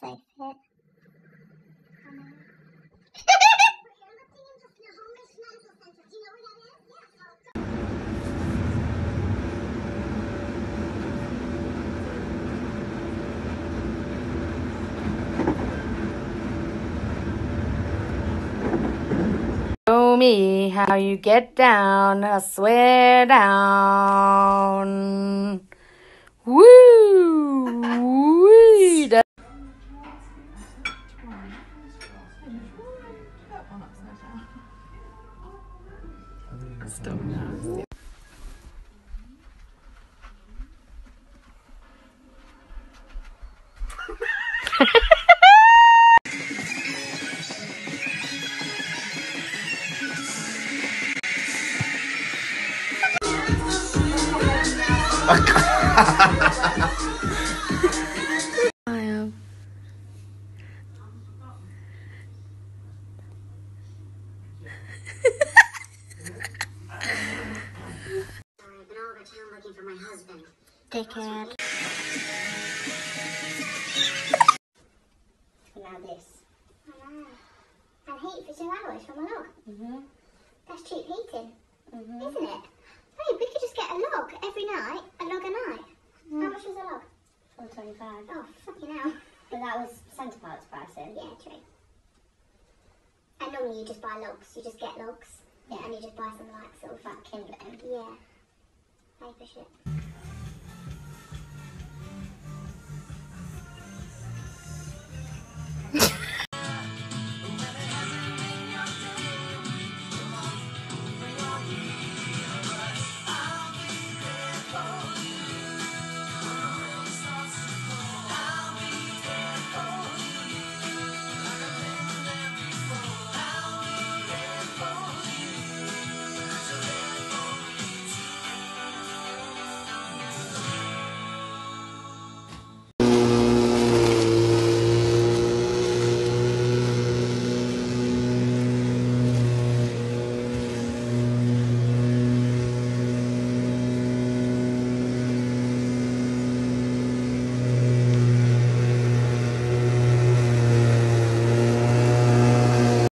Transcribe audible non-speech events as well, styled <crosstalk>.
safe hit. Show me how you get down, I swear down. I <laughs> Dickhead. Now this. I know. And heat for two hours from a log. Mm-hmm. That's cheap heating, Mm-hmm. isn't it? Hey, we could just get a log every night, a log a night. How much was a log? Four twenty-five. Oh, fucking hell. But that was Center Parcs pricing. Yeah, true. And normally you just buy logs. You just get logs. Yeah. And you just buy some like sort of Fat kindling. Yeah. Paper shit.